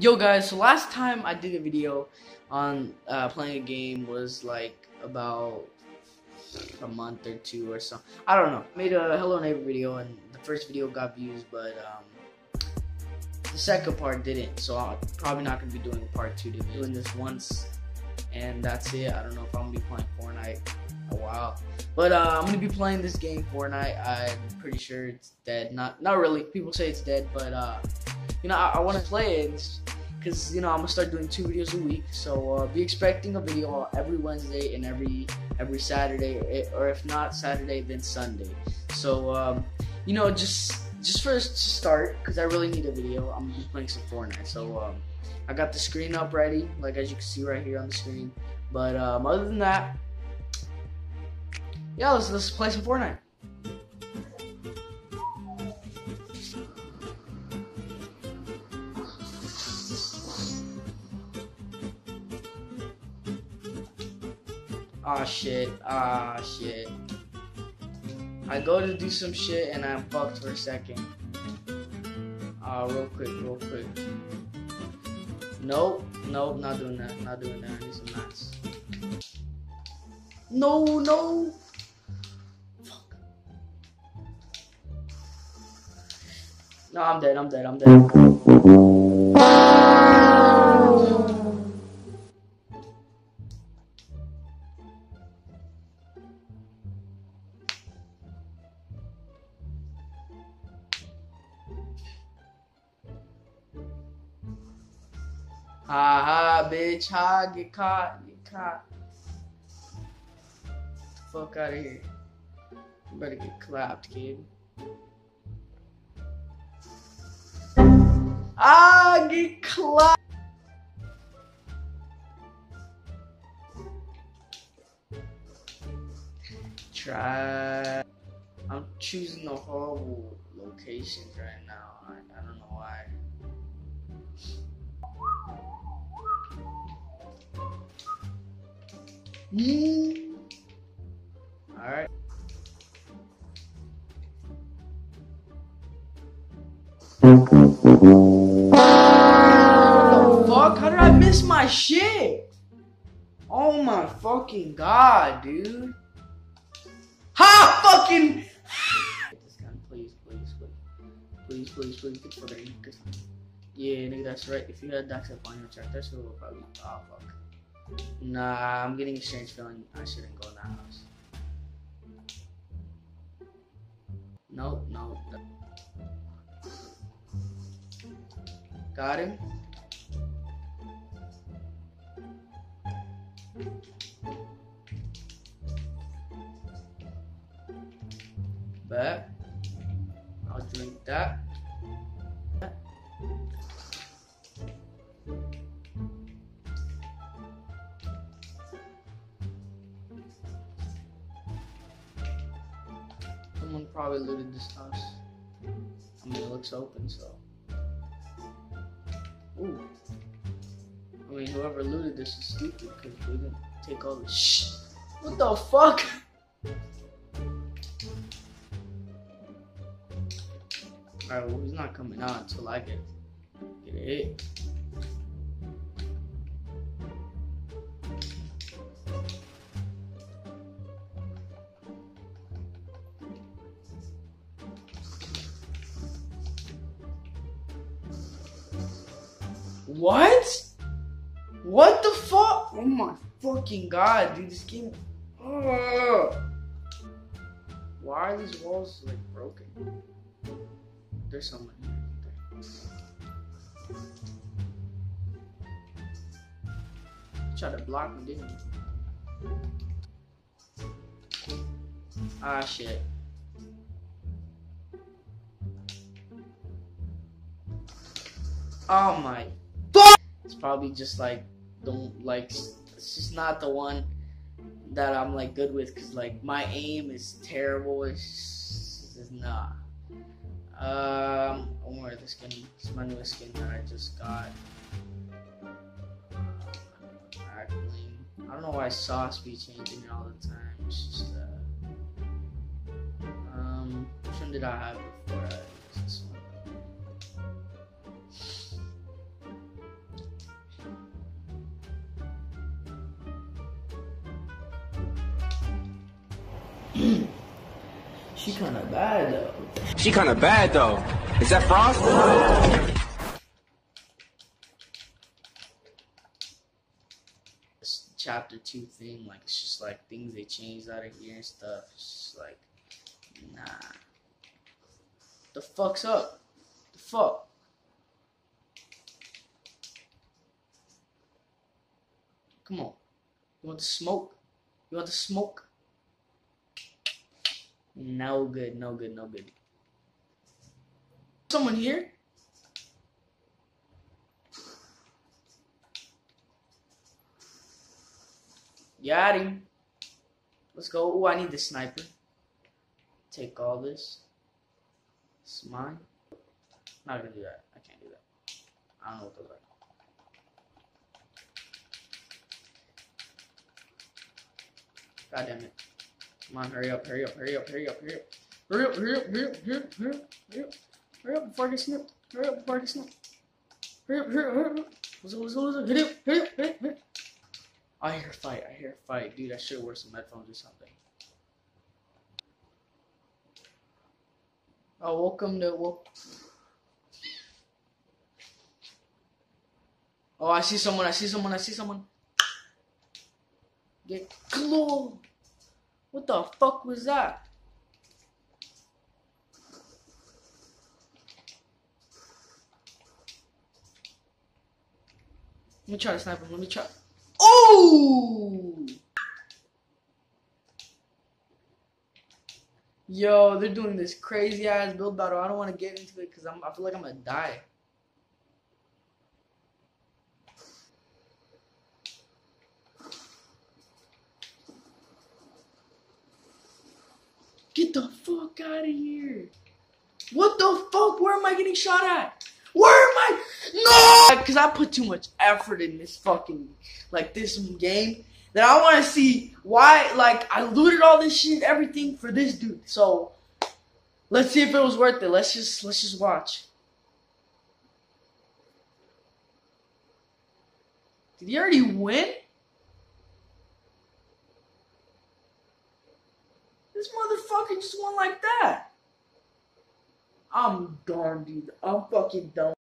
Yo guys, so last time I did a video on uh, playing a game was like about a month or two or so. I don't know. Made a Hello Neighbor video and the first video got views, but um, the second part didn't. So I'm probably not gonna be doing a part two. Doing this once, and that's it. I don't know if I'm gonna be playing Fortnite a while, but uh, I'm gonna be playing this game Fortnite. I'm pretty sure it's dead. Not not really. People say it's dead, but uh, you know I, I want to play it because you know I'm gonna start doing two videos a week. So uh, be expecting a video every Wednesday and every every Saturday, or if not Saturday, then Sunday. So um, you know just just for to start, because I really need a video. I'm gonna be playing some Fortnite. So um, I got the screen up ready, like as you can see right here on the screen. But um, other than that, yeah, let's let's play some Fortnite. Ah shit, ah shit. I go to do some shit and I'm fucked for a second. Ah, uh, real quick, real quick. Nope, nope, not doing that, not doing that. I need some mats. No, no. Fuck. No, I'm dead, I'm dead, I'm dead. Ha ha, bitch. Ha, get caught. Get caught. fuck out of here. You better get clapped, kid. Ah, get clapped. Try. I'm choosing the horrible locations right now. I, I don't know why. Mm. Alright. What the fuck? How did I miss my shit? Oh my fucking god, dude. Ha! Fucking! Please, please, please. Please, please, Yeah, nigga, that's right. If you had that up on your tractor, so probably. Oh, fuck. Nah, I'm getting a strange feeling I shouldn't go in that house. No, no. Got him. Bet. I'll drink that. Someone probably looted this house. I mean, it looks open, so. Ooh. I mean, whoever looted this is stupid because we didn't take all the shh. What the fuck? Alright, well, he's not coming out until I get, get it. What? What the fuck? Oh my fucking god, dude, this game. Ugh. Why are these walls like broken? There's someone here. Try to block me, didn't you? Ah, shit. Oh my it's probably just like don't like it's just not the one that I'm like good with because like my aim is terrible. It's just not. Um, wear this skin. It's my newest skin that I just got. I don't know why sauce be changing all the time. It's just uh, um, which one did I have before? she kind of bad though. She kind of bad though. Is that Frost? Chapter two thing, like it's just like things they changed out of here and stuff. It's just like, nah. The fuck's up? The fuck? Come on. You want the smoke? You want the smoke? No good, no good, no good. Someone here? Got him. Let's go. Oh, I need the sniper. Take all this. It's mine. Not gonna do that. I can't do that. I don't know what those are. God damn it. Come on, hurry up, hurry up, hurry up, hurry up, hurry up. Hurry up, hurry up, hurry up, hurry up, hurry up, hurry up. Hurry up before I get snipped. Hurry up before I get snipped. Hurry up, hurry up, hurry up. What's up, what's up, what's up? Hurry up, hurry up, hurry up, hurry up. I hear a fight, I hear a fight. Dude, I should wear some headphones or something. Oh, welcome to, wel- Oh, I see someone, I see someone, I see someone. Get close. What the fuck was that? Let me try to snipe him. Let me try. Oh! Yo, they're doing this crazy ass build battle. I don't want to get into it because. I feel like I'm gonna die. The fuck out of here! What the fuck? Where am I getting shot at? Where am I? No! Because I put too much effort in this fucking, like, this game that I want to see why, like, I looted all this shit, everything for this dude. So, let's see if it was worth it. Let's just, let's just watch. Did he already win? This motherfucker just like that. I'm darned dude. I'm fucking done.